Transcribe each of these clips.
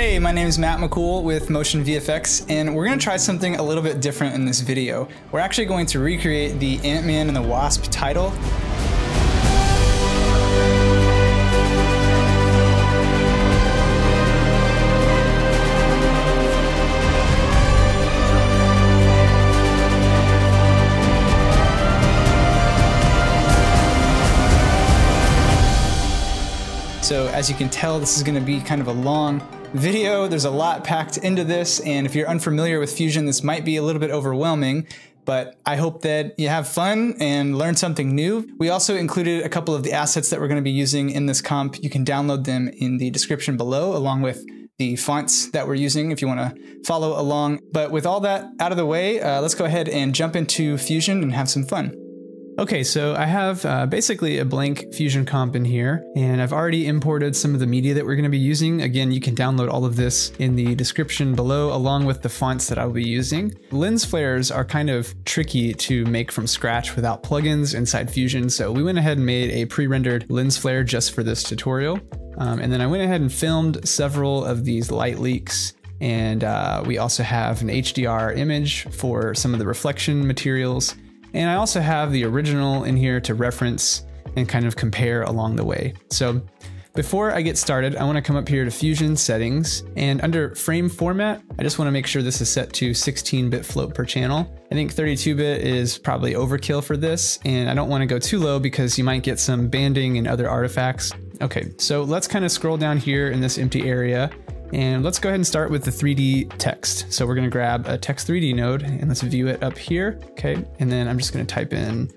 Hey, my name is Matt McCool with Motion VFX, and we're to try something a little bit different in this video. We're actually going to recreate the Ant-Man and the Wasp title. So as you can tell, this is to be kind of a long video. There's a lot packed into this, and if you're unfamiliar with Fusion, this might be a little bit overwhelming, but I hope that you have fun and learn something new. We also included a couple of the assets that we're going to be using in this comp. You can download them in the description below, along with the fonts that we're using if you want to follow along. But with all that out of the way, uh, let's go ahead and jump into Fusion and have some fun. Okay, so I have uh, basically a blank Fusion comp in here, and I've already imported some of the media that we're going to be using. Again, you can download all of this in the description below, along with the fonts that I'll be using. Lens flares are kind of tricky to make from scratch without plugins inside Fusion, so we went ahead and made a pre-rendered lens flare just for this tutorial. Um, and then I went ahead and filmed several of these light leaks and uh, we also have an HDR image for some of the reflection materials. And I also have the original in here to reference and kind of compare along the way. So before I get started, I want to come up here to Fusion settings and under frame format, I just want to make sure this is set to 16-bit float per channel. I think 32-bit is probably overkill for this and I don't want to go too low because you might get some banding and other artifacts. Okay, so let's kind of scroll down here in this empty area and let's go ahead and start with the 3D text. So we're gonna grab a text 3D node and let's view it up here. Okay, and then I'm just gonna type in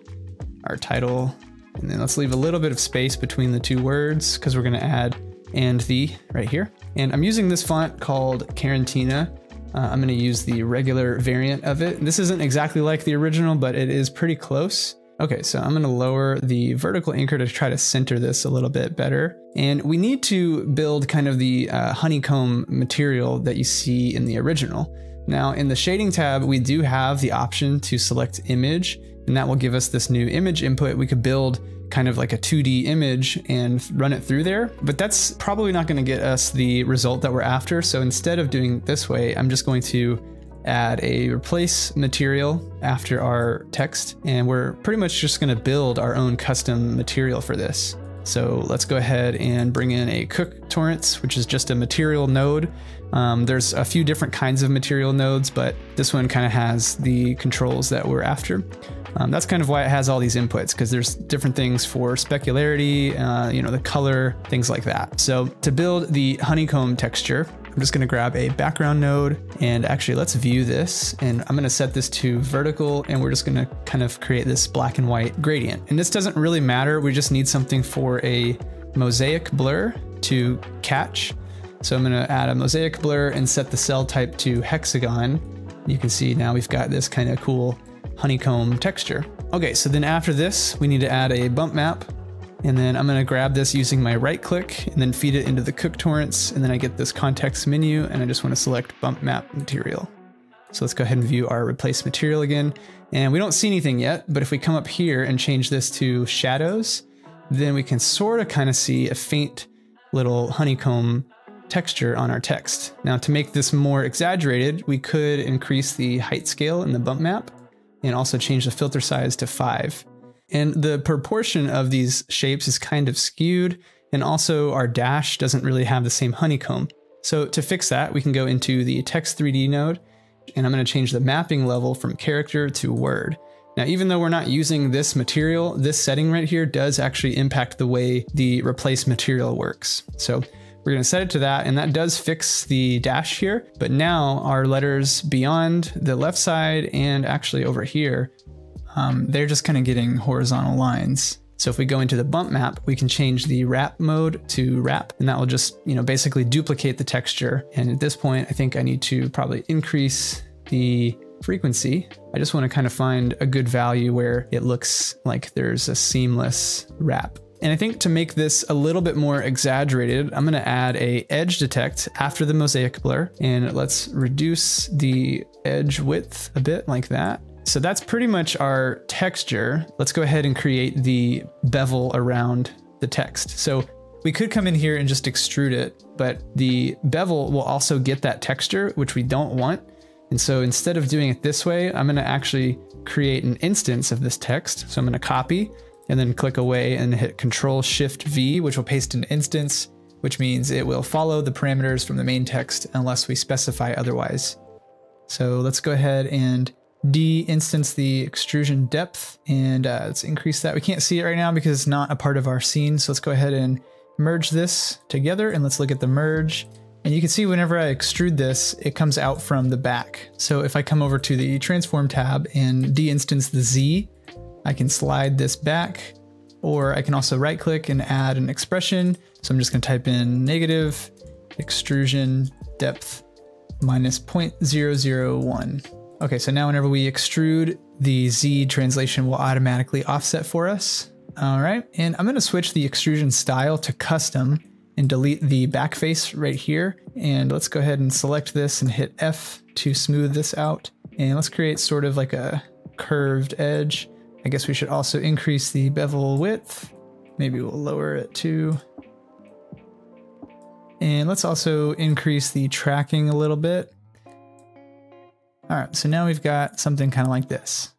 our title and then let's leave a little bit of space between the two words because we're gonna add and the right here. And I'm using this font called Carantina. Uh, I'm gonna use the regular variant of it. This isn't exactly like the original, but it is pretty close. Okay, so I'm gonna lower the vertical anchor to try to center this a little bit better. And we need to build kind of the uh, honeycomb material that you see in the original. Now in the shading tab, we do have the option to select image, and that will give us this new image input. We could build kind of like a 2D image and run it through there, but that's probably not gonna get us the result that we're after. So instead of doing this way, I'm just going to add a replace material after our text, and we're pretty much just gonna build our own custom material for this. So let's go ahead and bring in a Cook Torrance, which is just a material node. Um, there's a few different kinds of material nodes, but this one kind of has the controls that we're after. Um, that's kind of why it has all these inputs, because there's different things for specularity, uh, you know, the color, things like that. So to build the honeycomb texture, I'm just gonna grab a background node and actually let's view this and I'm gonna set this to vertical and we're just gonna kind of create this black and white gradient. And this doesn't really matter, we just need something for a mosaic blur to catch. So I'm gonna add a mosaic blur and set the cell type to hexagon. You can see now we've got this kind of cool honeycomb texture. Okay, so then after this, we need to add a bump map and then I'm gonna grab this using my right click and then feed it into the Cook Torrance. And then I get this context menu and I just wanna select bump map material. So let's go ahead and view our replace material again. And we don't see anything yet, but if we come up here and change this to shadows, then we can sort of kind of see a faint little honeycomb texture on our text. Now to make this more exaggerated, we could increase the height scale in the bump map and also change the filter size to five. And the proportion of these shapes is kind of skewed, and also our dash doesn't really have the same honeycomb. So to fix that, we can go into the text 3D node, and I'm gonna change the mapping level from character to word. Now, even though we're not using this material, this setting right here does actually impact the way the replace material works. So we're gonna set it to that, and that does fix the dash here, but now our letters beyond the left side and actually over here um, they're just kind of getting horizontal lines. So if we go into the bump map, we can change the wrap mode to wrap, and that will just, you know, basically duplicate the texture. And at this point, I think I need to probably increase the frequency. I just want to kind of find a good value where it looks like there's a seamless wrap. And I think to make this a little bit more exaggerated, I'm gonna add a edge detect after the mosaic blur. And let's reduce the edge width a bit like that. So that's pretty much our texture. Let's go ahead and create the bevel around the text. So We could come in here and just extrude it, but the bevel will also get that texture, which we don't want. And so instead of doing it this way, I'm gonna actually create an instance of this text. So I'm gonna copy and then click away and hit Control Shift V, which will paste an instance, which means it will follow the parameters from the main text unless we specify otherwise. So let's go ahead and de-instance the extrusion depth and uh, let's increase that. We can't see it right now because it's not a part of our scene. So let's go ahead and merge this together and let's look at the merge. And you can see whenever I extrude this, it comes out from the back. So if I come over to the transform tab and de-instance the Z, I can slide this back or I can also right click and add an expression. So I'm just gonna type in negative extrusion depth minus 0.001. Okay, so now whenever we extrude, the Z translation will automatically offset for us. All right, and I'm gonna switch the extrusion style to custom and delete the back face right here. And let's go ahead and select this and hit F to smooth this out. And let's create sort of like a curved edge. I guess we should also increase the bevel width. Maybe we'll lower it too. And let's also increase the tracking a little bit. All right, so now we've got something kind of like this.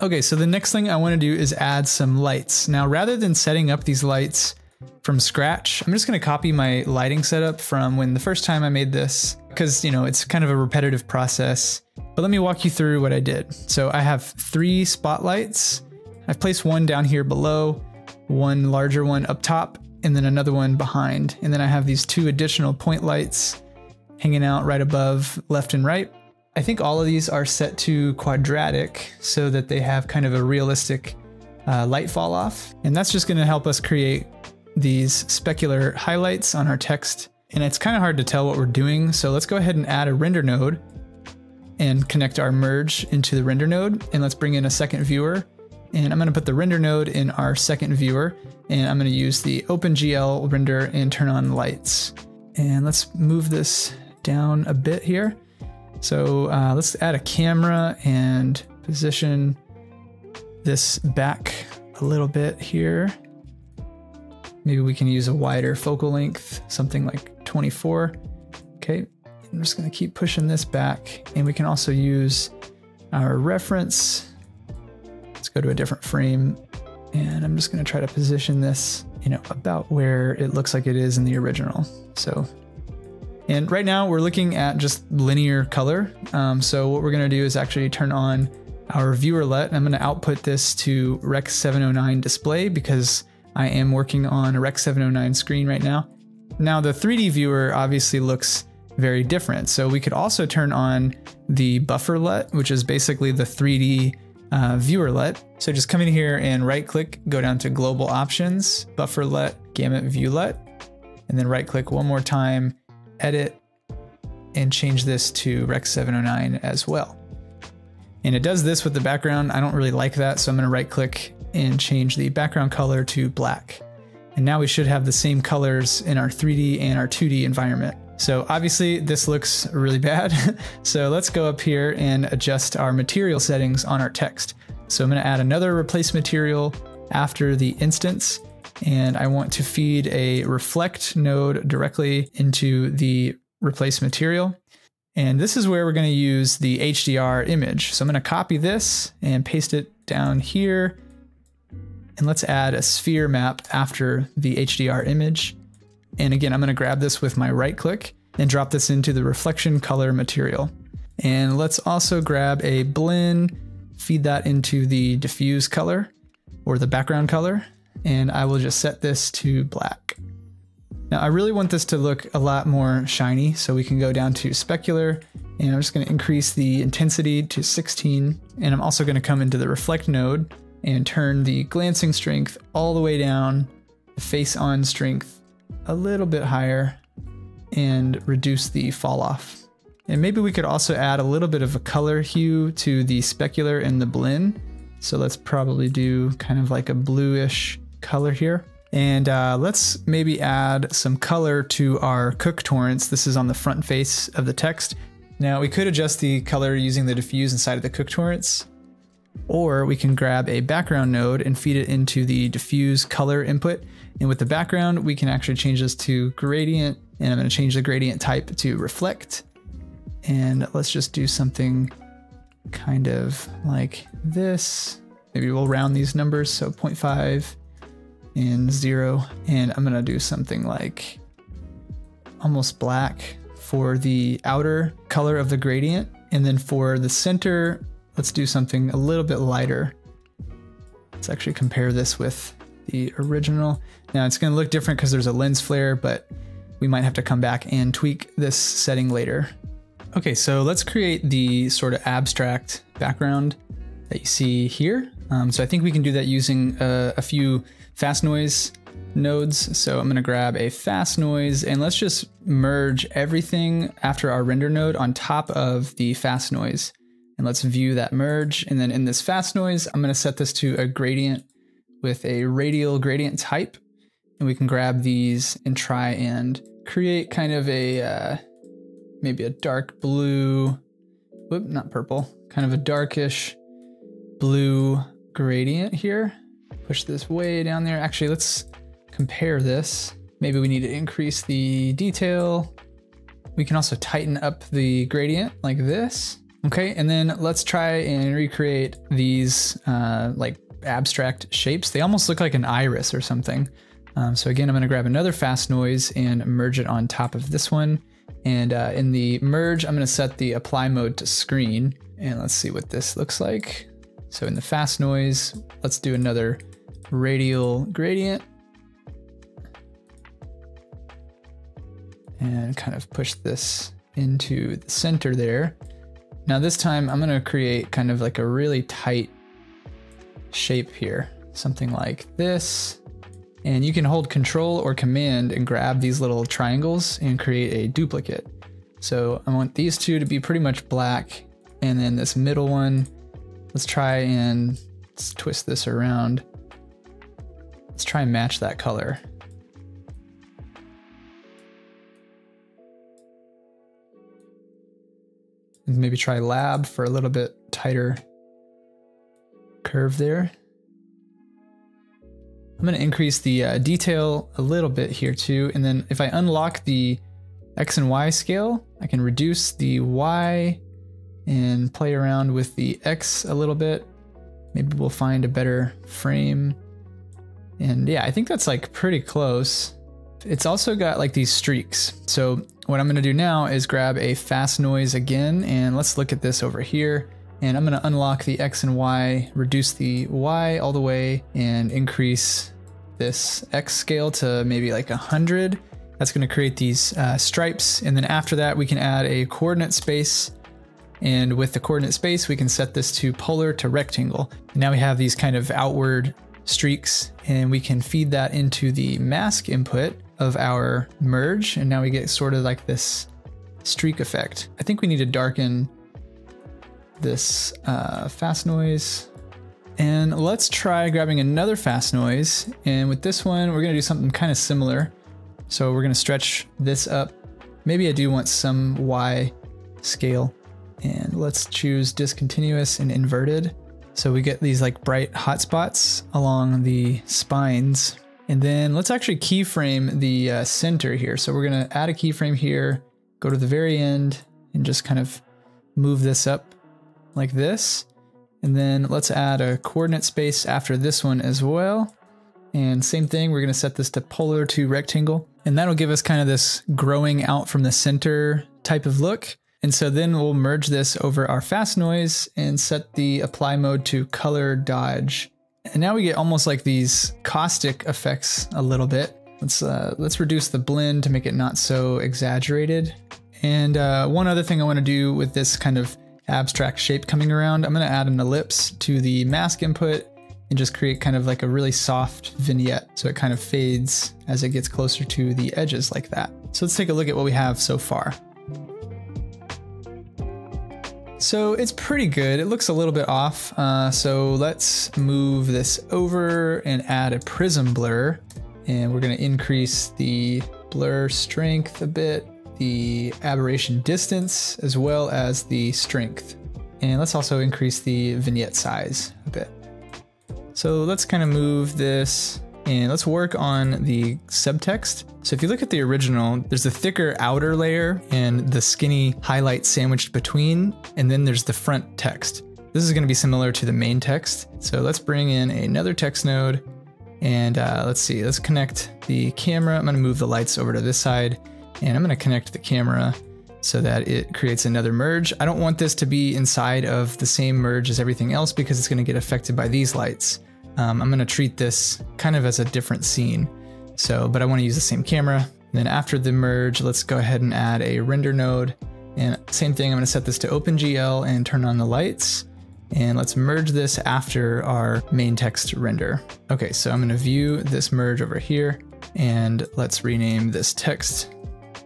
Okay, so the next thing I want to do is add some lights. Now, rather than setting up these lights from scratch, I'm just going to copy my lighting setup from when the first time I made this, because, you know, it's kind of a repetitive process. But let me walk you through what I did. So I have three spotlights. I've placed one down here below, one larger one up top, and then another one behind. And then I have these two additional point lights hanging out right above left and right. I think all of these are set to quadratic so that they have kind of a realistic uh, light fall off. And that's just gonna help us create these specular highlights on our text. And it's kind of hard to tell what we're doing. So let's go ahead and add a render node and connect our merge into the render node. And let's bring in a second viewer. And I'm gonna put the render node in our second viewer. And I'm gonna use the OpenGL render and turn on lights. And let's move this down a bit here. So uh, let's add a camera and position this back a little bit here. Maybe we can use a wider focal length, something like 24. Okay, I'm just gonna keep pushing this back and we can also use our reference. Let's go to a different frame and I'm just gonna try to position this, you know, about where it looks like it is in the original. So and right now we're looking at just linear color. Um, so what we're gonna do is actually turn on our viewer LUT. I'm gonna output this to Rec 709 display because I am working on a Rec 709 screen right now. Now the 3D viewer obviously looks very different. So we could also turn on the buffer LUT, which is basically the 3D uh, viewer LUT. So just come in here and right click, go down to global options, buffer LUT, gamut view LUT, and then right click one more time edit and change this to Rec 709 as well. And it does this with the background. I don't really like that, so I'm gonna right click and change the background color to black. And now we should have the same colors in our 3D and our 2D environment. So obviously this looks really bad. so let's go up here and adjust our material settings on our text. So I'm gonna add another replace material after the instance and I want to feed a reflect node directly into the replace material. And this is where we're going to use the HDR image. So I'm going to copy this and paste it down here. And let's add a sphere map after the HDR image. And again, I'm going to grab this with my right click and drop this into the reflection color material. And let's also grab a blend, feed that into the diffuse color or the background color and I will just set this to black. Now I really want this to look a lot more shiny, so we can go down to specular, and I'm just gonna increase the intensity to 16, and I'm also gonna come into the reflect node and turn the glancing strength all the way down, the face on strength a little bit higher, and reduce the fall off. And maybe we could also add a little bit of a color hue to the specular and the blend. So let's probably do kind of like a bluish color here. And uh, let's maybe add some color to our Cook Torrance. This is on the front face of the text. Now we could adjust the color using the diffuse inside of the Cook Torrance. Or we can grab a background node and feed it into the diffuse color input. And with the background, we can actually change this to gradient. And I'm gonna change the gradient type to reflect. And let's just do something kind of like this. Maybe we'll round these numbers. So 0.5 and zero. And I'm gonna do something like almost black for the outer color of the gradient. And then for the center, let's do something a little bit lighter. Let's actually compare this with the original. Now it's gonna look different because there's a lens flare, but we might have to come back and tweak this setting later. Okay, so let's create the sort of abstract background that you see here. Um, so I think we can do that using uh, a few fast noise nodes. So I'm gonna grab a fast noise and let's just merge everything after our render node on top of the fast noise. And let's view that merge. And then in this fast noise, I'm gonna set this to a gradient with a radial gradient type. And we can grab these and try and create kind of a, uh, maybe a dark blue, whoop, not purple, kind of a darkish blue gradient here. Push this way down there. Actually, let's compare this. Maybe we need to increase the detail. We can also tighten up the gradient like this. Okay, and then let's try and recreate these uh, like abstract shapes. They almost look like an iris or something. Um, so again, I'm gonna grab another fast noise and merge it on top of this one. And uh, in the merge, I'm gonna set the apply mode to screen. And let's see what this looks like. So in the fast noise, let's do another radial gradient. and kind of push this into the center there. Now this time I'm gonna create kind of like a really tight shape here, something like this. And you can hold control or command and grab these little triangles and create a duplicate. So I want these two to be pretty much black. And then this middle one, let's try and let's twist this around. Let's try and match that color. And maybe try lab for a little bit tighter curve there. I'm going to increase the uh, detail a little bit here too. And then if I unlock the X and Y scale, I can reduce the Y and play around with the X a little bit. Maybe we'll find a better frame. And yeah, I think that's like pretty close. It's also got like these streaks. So what I'm gonna do now is grab a fast noise again, and let's look at this over here. And I'm gonna unlock the X and Y, reduce the Y all the way, and increase this X scale to maybe like 100. That's gonna create these uh, stripes. And then after that, we can add a coordinate space. And with the coordinate space, we can set this to polar to rectangle. Now we have these kind of outward streaks, and we can feed that into the mask input of our merge, and now we get sort of like this streak effect. I think we need to darken this uh, fast noise. And let's try grabbing another fast noise. And with this one, we're gonna do something kind of similar. So we're gonna stretch this up. Maybe I do want some Y scale. And let's choose discontinuous and inverted. So we get these like bright hotspots along the spines and then let's actually keyframe the uh, center here. So we're gonna add a keyframe here, go to the very end and just kind of move this up like this. And then let's add a coordinate space after this one as well. And same thing, we're gonna set this to polar to rectangle. And that'll give us kind of this growing out from the center type of look. And so then we'll merge this over our fast noise and set the apply mode to color dodge. And now we get almost like these caustic effects a little bit. Let's uh, let's reduce the blend to make it not so exaggerated. And uh, one other thing I want to do with this kind of abstract shape coming around, I'm to add an ellipse to the mask input and just create kind of like a really soft vignette so it kind of fades as it gets closer to the edges like that. So let's take a look at what we have so far. So it's pretty good. It looks a little bit off. Uh, so let's move this over and add a prism blur. And we're gonna increase the blur strength a bit, the aberration distance, as well as the strength. And let's also increase the vignette size a bit. So let's kind of move this and let's work on the subtext. So if you look at the original, there's the thicker outer layer and the skinny highlight sandwiched between, and then there's the front text. This is gonna be similar to the main text. So let's bring in another text node and uh, let's see, let's connect the camera. I'm gonna move the lights over to this side and I'm gonna connect the camera so that it creates another merge. I don't want this to be inside of the same merge as everything else because it's gonna get affected by these lights um, I'm gonna treat this kind of as a different scene. So, but I wanna use the same camera. And then after the merge, let's go ahead and add a render node. And same thing, I'm gonna set this to OpenGL and turn on the lights. And let's merge this after our main text render. Okay, so I'm gonna view this merge over here and let's rename this text.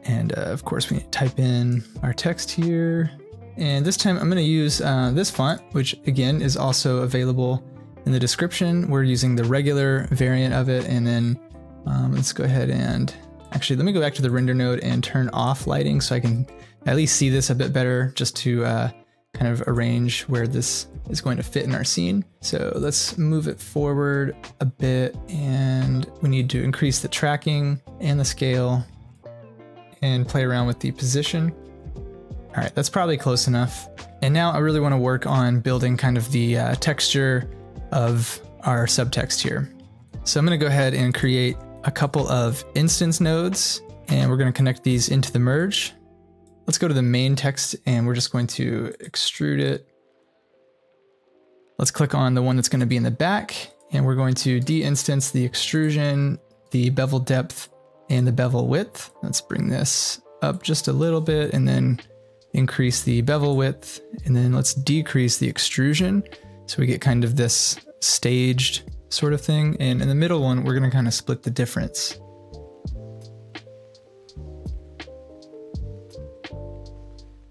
And uh, of course we need to type in our text here. And this time I'm gonna use uh, this font, which again is also available in the description, we're using the regular variant of it, and then um, let's go ahead and actually let me go back to the render node and turn off lighting so I can at least see this a bit better just to uh, kind of arrange where this is going to fit in our scene. So let's move it forward a bit and we need to increase the tracking and the scale and play around with the position. All right, that's probably close enough. And now I really want to work on building kind of the uh, texture of our subtext here. So I'm going to go ahead and create a couple of instance nodes and we're going to connect these into the merge. Let's go to the main text and we're just going to extrude it. Let's click on the one that's going to be in the back and we're going to de-instance the extrusion, the bevel depth, and the bevel width. Let's bring this up just a little bit and then increase the bevel width and then let's decrease the extrusion so we get kind of this staged sort of thing. And in the middle one, we're gonna kind of split the difference.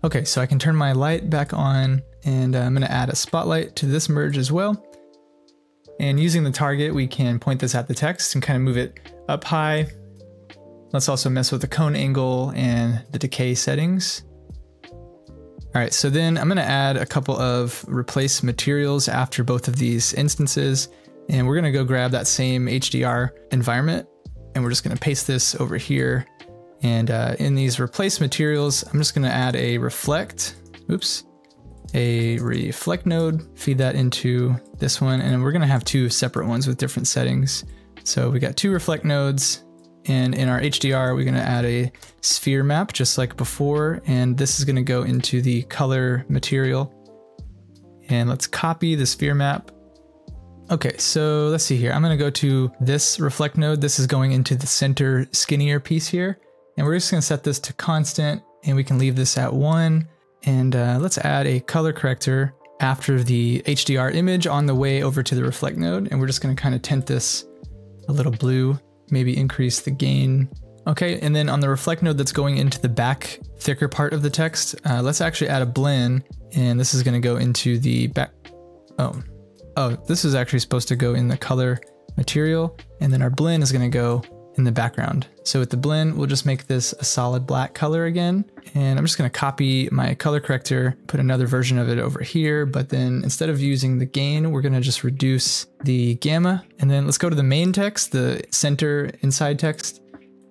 Okay, so I can turn my light back on and uh, I'm gonna add a spotlight to this merge as well. And using the target, we can point this at the text and kind of move it up high. Let's also mess with the cone angle and the decay settings. All right, so then I'm gonna add a couple of replace materials after both of these instances, and we're gonna go grab that same HDR environment, and we're just gonna paste this over here. And uh, in these replace materials, I'm just gonna add a reflect, oops, a reflect node, feed that into this one, and we're gonna have two separate ones with different settings. So we got two reflect nodes, and in our HDR, we're gonna add a sphere map just like before. And this is gonna go into the color material. And let's copy the sphere map. Okay, so let's see here. I'm gonna go to this reflect node. This is going into the center skinnier piece here. And we're just gonna set this to constant and we can leave this at one. And uh, let's add a color corrector after the HDR image on the way over to the reflect node. And we're just gonna kind of tint this a little blue maybe increase the gain. Okay, and then on the reflect node that's going into the back thicker part of the text, uh, let's actually add a blend, and this is gonna go into the back, oh, oh, this is actually supposed to go in the color material, and then our blend is gonna go in the background. So with the blend, we'll just make this a solid black color again. And I'm just gonna copy my color corrector, put another version of it over here, but then instead of using the gain, we're gonna just reduce the gamma. And then let's go to the main text, the center inside text,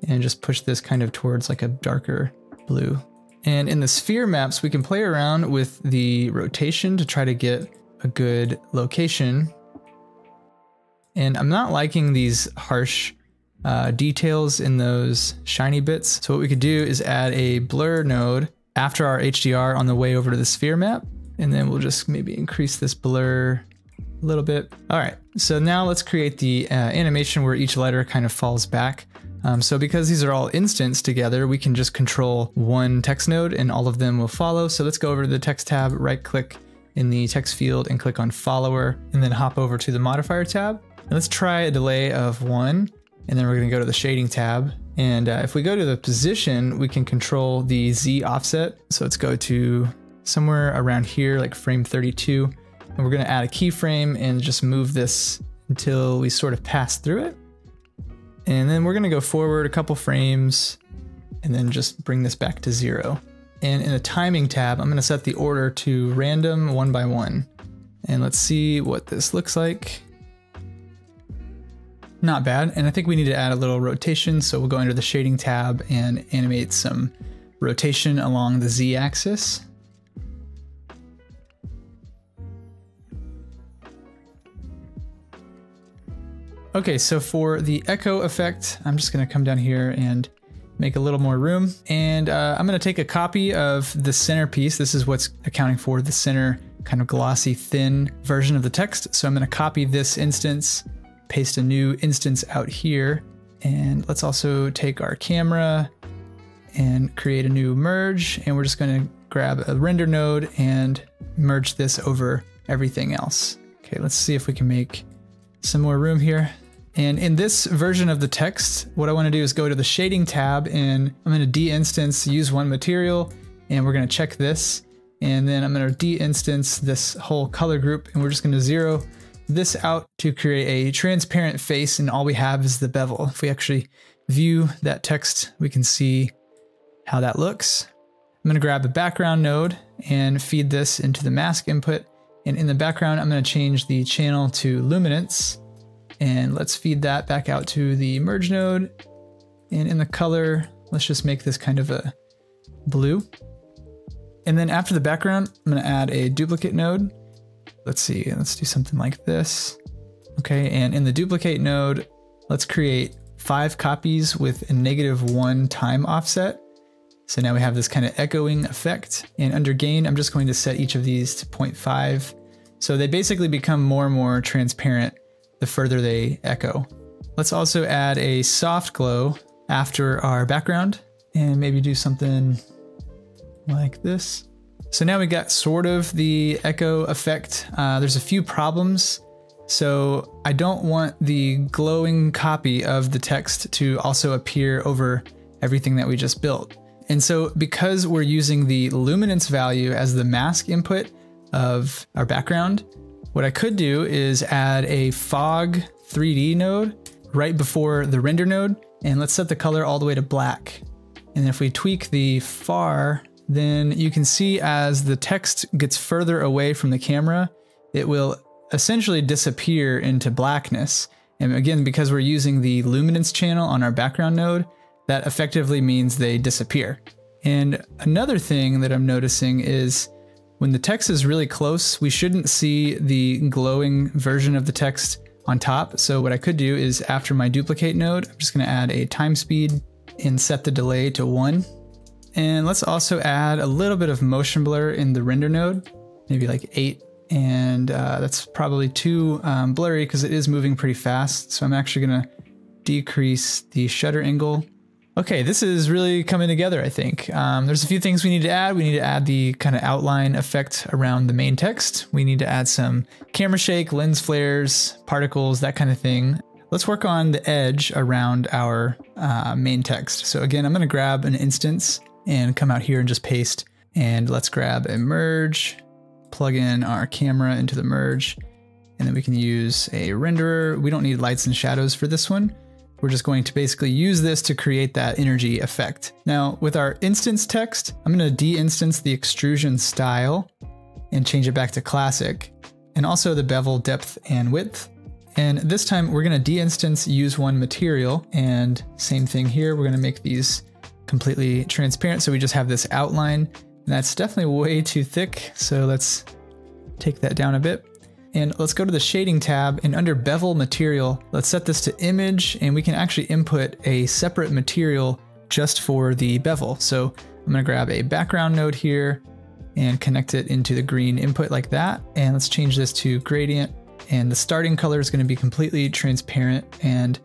and just push this kind of towards like a darker blue. And in the sphere maps, we can play around with the rotation to try to get a good location. And I'm not liking these harsh uh, details in those shiny bits. So what we could do is add a blur node after our HDR on the way over to the sphere map. And then we'll just maybe increase this blur a little bit. All right, so now let's create the uh, animation where each letter kind of falls back. Um, so because these are all instants together, we can just control one text node and all of them will follow. So let's go over to the text tab, right click in the text field and click on follower and then hop over to the modifier tab. And let's try a delay of one and then we're going to go to the shading tab. And uh, if we go to the position, we can control the Z offset. So let's go to somewhere around here, like frame 32. And we're going to add a keyframe and just move this until we sort of pass through it. And then we're going to go forward a couple frames and then just bring this back to zero. And in the timing tab, I'm gonna set the order to random one by one. And let's see what this looks like. Not bad. And I think we need to add a little rotation. So we'll go into the shading tab and animate some rotation along the Z axis. Okay, so for the echo effect, I'm just gonna come down here and make a little more room. And uh, I'm gonna take a copy of the centerpiece. This is what's accounting for the center kind of glossy, thin version of the text. So I'm gonna copy this instance, paste a new instance out here. And let's also take our camera and create a new merge. And we're just gonna grab a render node and merge this over everything else. Okay, let's see if we can make some more room here. And in this version of the text, what I want to do is go to the shading tab and I'm going to de-instance use one material and we're going to check this. And then I'm going to de-instance this whole color group and we're just going to zero this out to create a transparent face and all we have is the bevel. If we actually view that text, we can see how that looks. I'm to grab a background node and feed this into the mask input. And in the background, I'm going to change the channel to luminance and let's feed that back out to the merge node. And in the color, let's just make this kind of a blue. And then after the background, I'm gonna add a duplicate node. Let's see, let's do something like this. Okay, and in the duplicate node, let's create five copies with a negative one time offset. So now we have this kind of echoing effect. And under gain, I'm just going to set each of these to 0.5. So they basically become more and more transparent the further they echo. Let's also add a soft glow after our background and maybe do something like this. So now we got sort of the echo effect. Uh, there's a few problems. So I don't want the glowing copy of the text to also appear over everything that we just built. And so because we're using the luminance value as the mask input of our background, what I could do is add a fog 3D node right before the render node, and let's set the color all the way to black. And if we tweak the far, then you can see as the text gets further away from the camera, it will essentially disappear into blackness. And again, because we're using the luminance channel on our background node, that effectively means they disappear. And another thing that I'm noticing is when the text is really close, we shouldn't see the glowing version of the text on top. So what I could do is after my duplicate node, I'm just gonna add a time speed and set the delay to one. And let's also add a little bit of motion blur in the render node, maybe like eight. And uh, that's probably too um, blurry because it is moving pretty fast. So I'm actually gonna decrease the shutter angle Okay, this is really coming together, I think. Um, there's a few things we need to add. We need to add the kind of outline effect around the main text. We need to add some camera shake, lens flares, particles, that kind of thing. Let's work on the edge around our uh, main text. So again, I'm gonna grab an instance and come out here and just paste. And let's grab a merge, plug in our camera into the merge, and then we can use a renderer. We don't need lights and shadows for this one. We're just going to basically use this to create that energy effect. Now with our instance text, I'm gonna de-instance the extrusion style and change it back to classic, and also the bevel depth and width. And this time we're gonna de-instance use one material, and same thing here, we're gonna make these completely transparent so we just have this outline. And that's definitely way too thick, so let's take that down a bit. And let's go to the shading tab and under bevel material, let's set this to image and we can actually input a separate material just for the bevel. So I'm gonna grab a background node here and connect it into the green input like that. And let's change this to gradient. And the starting color is gonna be completely transparent and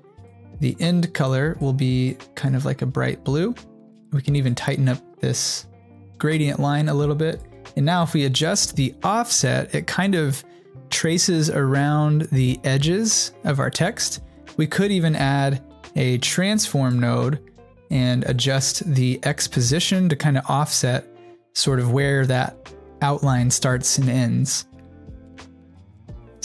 the end color will be kind of like a bright blue. We can even tighten up this gradient line a little bit. And now if we adjust the offset, it kind of traces around the edges of our text. We could even add a transform node and adjust the X position to kind of offset sort of where that outline starts and ends.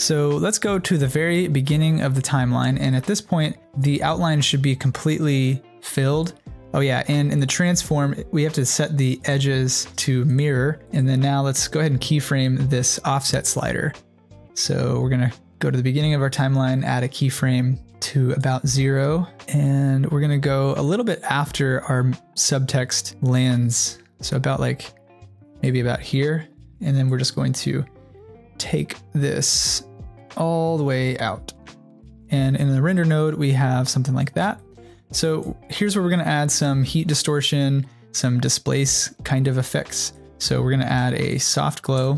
So let's go to the very beginning of the timeline. And at this point, the outline should be completely filled. Oh yeah, and in the transform, we have to set the edges to mirror. And then now let's go ahead and keyframe this offset slider. So we're gonna go to the beginning of our timeline, add a keyframe to about zero, and we're gonna go a little bit after our subtext lands. So about like, maybe about here. And then we're just going to take this all the way out. And in the render node, we have something like that. So here's where we're gonna add some heat distortion, some displace kind of effects. So we're gonna add a soft glow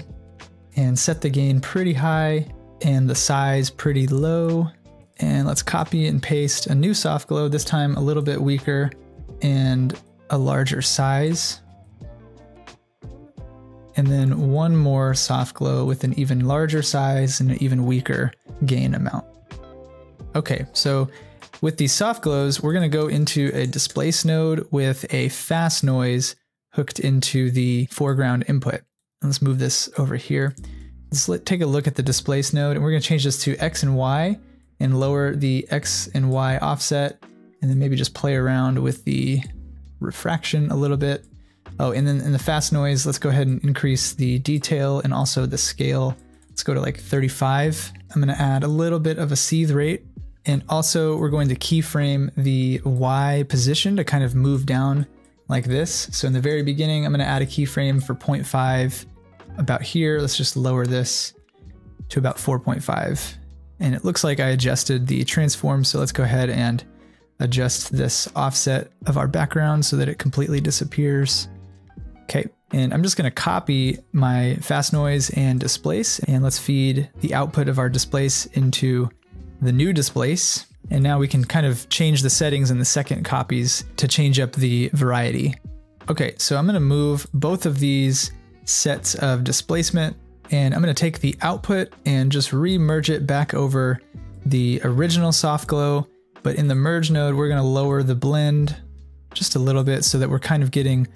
and set the gain pretty high and the size pretty low. And let's copy and paste a new soft glow, this time a little bit weaker and a larger size. And then one more soft glow with an even larger size and an even weaker gain amount. Okay, so with these soft glows, we're gonna go into a displace node with a fast noise hooked into the foreground input. Let's move this over here. Let's let, take a look at the displace node and we're gonna change this to X and Y and lower the X and Y offset and then maybe just play around with the refraction a little bit. Oh, and then in the fast noise, let's go ahead and increase the detail and also the scale. Let's go to like 35. I'm gonna add a little bit of a seethe rate and also we're going to keyframe the Y position to kind of move down like this. So in the very beginning, I'm gonna add a keyframe for 0.5 about here. Let's just lower this to about 4.5. And it looks like I adjusted the transform. So let's go ahead and adjust this offset of our background so that it completely disappears. Okay, and I'm just gonna copy my fast noise and displace and let's feed the output of our displace into the new displace, and now we can kind of change the settings in the second copies to change up the variety. Okay, so I'm gonna move both of these sets of displacement, and I'm gonna take the output and just re-merge it back over the original soft glow, but in the merge node, we're gonna lower the blend just a little bit so that we're kind of getting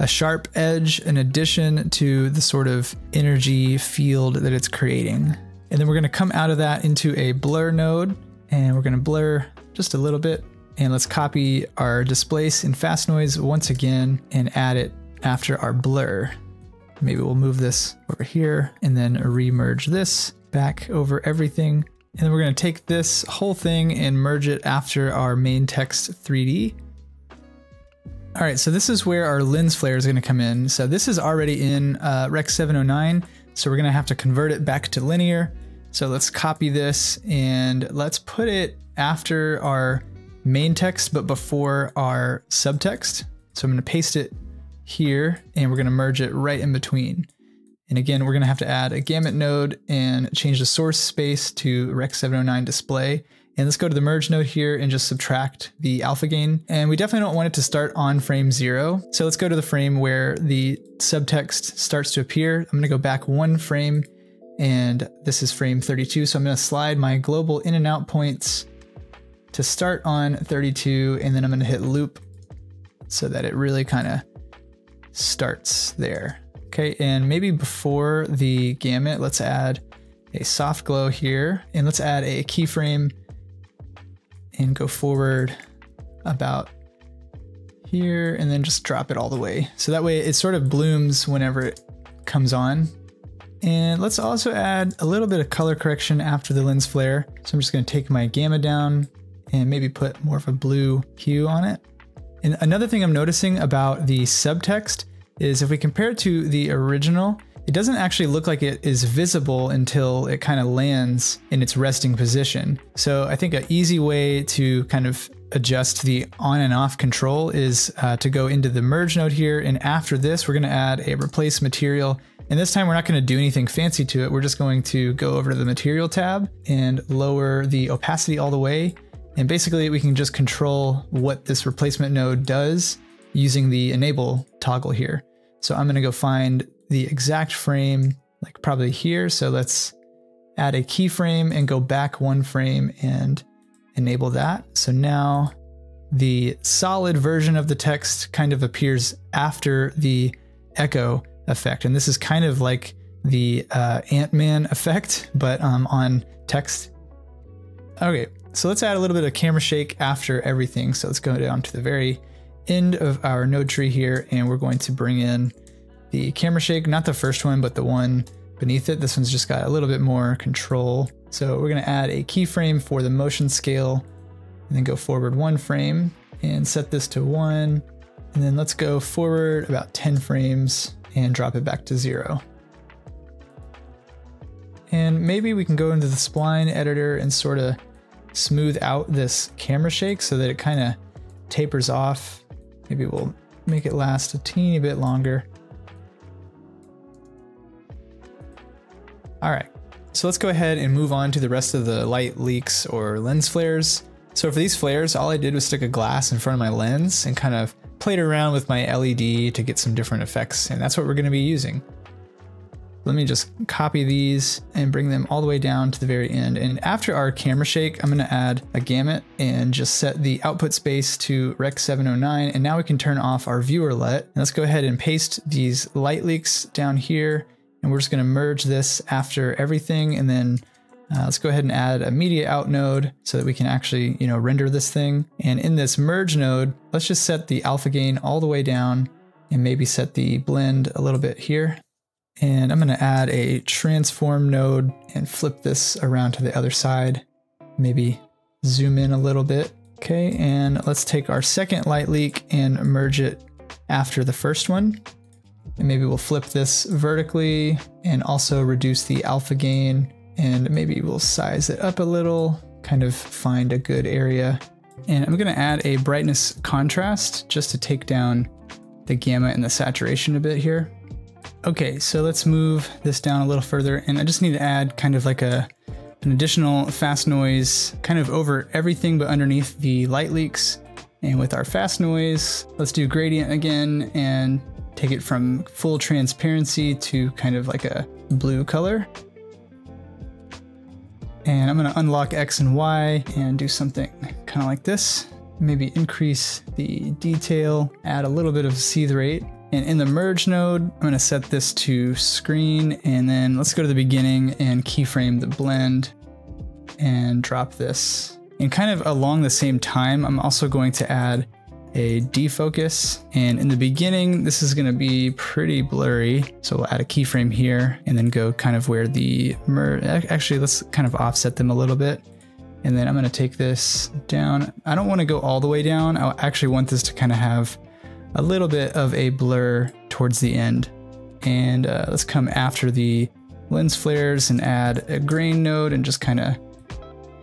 a sharp edge in addition to the sort of energy field that it's creating. And then we're gonna come out of that into a blur node and we're gonna blur just a little bit. And let's copy our displace in fast noise once again and add it after our blur. Maybe we'll move this over here and then re-merge this back over everything. And then we're gonna take this whole thing and merge it after our main text 3D. All right, so this is where our lens flare is gonna come in. So this is already in uh, Rec 709. So we're gonna have to convert it back to linear. So let's copy this and let's put it after our main text, but before our subtext. So I'm gonna paste it here and we're gonna merge it right in between. And again, we're gonna have to add a gamut node and change the source space to Rec 709 display. And let's go to the merge node here and just subtract the alpha gain. And we definitely don't want it to start on frame zero. So let's go to the frame where the subtext starts to appear. I'm gonna go back one frame and this is frame 32. So I'm gonna slide my global in and out points to start on 32 and then I'm gonna hit loop so that it really kind of starts there. Okay, and maybe before the gamut, let's add a soft glow here and let's add a keyframe and go forward about here and then just drop it all the way. So that way it sort of blooms whenever it comes on. And let's also add a little bit of color correction after the lens flare. So I'm just gonna take my gamma down and maybe put more of a blue hue on it. And another thing I'm noticing about the subtext is if we compare it to the original, it doesn't actually look like it is visible until it kind of lands in its resting position. So I think an easy way to kind of adjust the on and off control is uh, to go into the merge node here. And after this, we're gonna add a replace material. And this time we're not gonna do anything fancy to it. We're just going to go over to the material tab and lower the opacity all the way. And basically we can just control what this replacement node does using the enable toggle here. So I'm gonna go find the exact frame, like probably here. So let's add a keyframe and go back one frame and enable that. So now the solid version of the text kind of appears after the echo effect. And this is kind of like the uh, Ant-Man effect, but um, on text. Okay, so let's add a little bit of camera shake after everything. So let's go down to the very end of our node tree here and we're going to bring in the camera shake, not the first one, but the one beneath it. This one's just got a little bit more control. So we're gonna add a keyframe for the motion scale and then go forward one frame and set this to one. And then let's go forward about 10 frames and drop it back to zero. And maybe we can go into the spline editor and sort of smooth out this camera shake so that it kind of tapers off. Maybe we'll make it last a teeny bit longer. All right, so let's go ahead and move on to the rest of the light leaks or lens flares. So for these flares, all I did was stick a glass in front of my lens and kind of played around with my LED to get some different effects, and that's what we're gonna be using. Let me just copy these and bring them all the way down to the very end. And after our camera shake, I'm gonna add a gamut and just set the output space to Rec 709. And now we can turn off our viewer LUT. And let's go ahead and paste these light leaks down here. And we're just gonna merge this after everything. And then uh, let's go ahead and add a media out node so that we can actually, you know, render this thing. And in this merge node, let's just set the alpha gain all the way down and maybe set the blend a little bit here. And I'm going to add a transform node and flip this around to the other side. Maybe zoom in a little bit. Okay, and let's take our second light leak and merge it after the first one. And maybe we'll flip this vertically and also reduce the alpha gain. And maybe we'll size it up a little, kind of find a good area. And I'm to add a brightness contrast just to take down the gamma and the saturation a bit here. Okay, so let's move this down a little further and I just need to add kind of like a an additional fast noise kind of over everything but underneath the light leaks. And with our fast noise, let's do gradient again and take it from full transparency to kind of like a blue color. And I'm gonna unlock X and Y and do something kind of like this. Maybe increase the detail, add a little bit of seethe rate, and in the merge node, I'm gonna set this to screen and then let's go to the beginning and keyframe the blend and drop this. And kind of along the same time, I'm also going to add a defocus. And in the beginning, this is gonna be pretty blurry. So we'll add a keyframe here and then go kind of where the merge, actually let's kind of offset them a little bit. And then I'm gonna take this down. I don't wanna go all the way down. I actually want this to kind of have a little bit of a blur towards the end. And uh, let's come after the lens flares and add a grain node and just kind of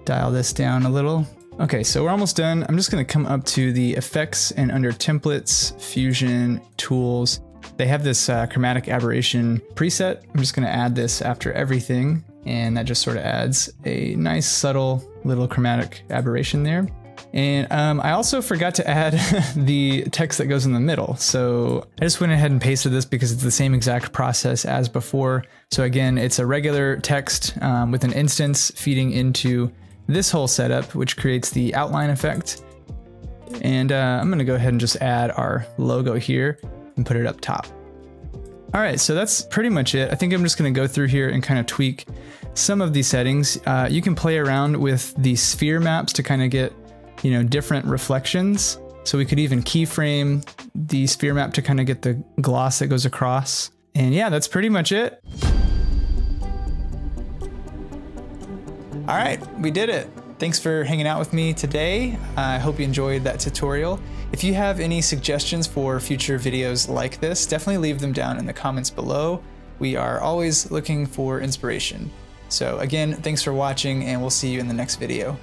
dial this down a little. Okay, so we're almost done. I'm just gonna come up to the effects and under templates, fusion, tools. They have this uh, chromatic aberration preset. I'm just gonna add this after everything and that just sort of adds a nice subtle little chromatic aberration there. And um, I also forgot to add the text that goes in the middle. So I just went ahead and pasted this because it's the same exact process as before. So again, it's a regular text um, with an instance feeding into this whole setup, which creates the outline effect. And uh, I'm gonna go ahead and just add our logo here and put it up top. All right, so that's pretty much it. I think I'm just gonna go through here and kind of tweak some of these settings. Uh, you can play around with the sphere maps to kind of get you know, different reflections. So we could even keyframe the sphere map to kind of get the gloss that goes across. And yeah, that's pretty much it. All right, we did it. Thanks for hanging out with me today. I hope you enjoyed that tutorial. If you have any suggestions for future videos like this, definitely leave them down in the comments below. We are always looking for inspiration. So again, thanks for watching and we'll see you in the next video.